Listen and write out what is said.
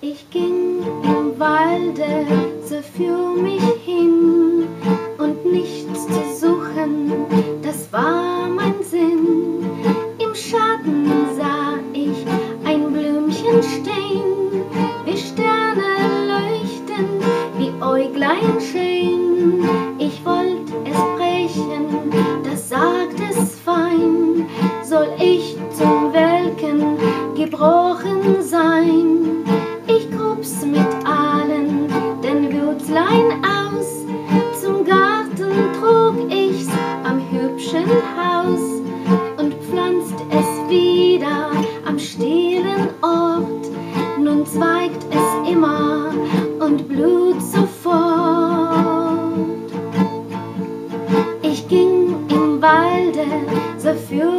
Ich ging im Walde so für mich hin und nichts zu suchen, das war mein Sinn. Im Schatten sah ich ein Blümchen stehen, wie Sterne leuchten, wie Äuglein schön. Ich wollt es brechen, das sagt es fein, soll ich Ring. Ich grub's mit allen den Gürtlein aus. Zum Garten trug ich's am hübschen Haus und pflanzt es wieder am stillen Ort. Nun zweigt es immer und blut sofort. Ich ging im Walde so für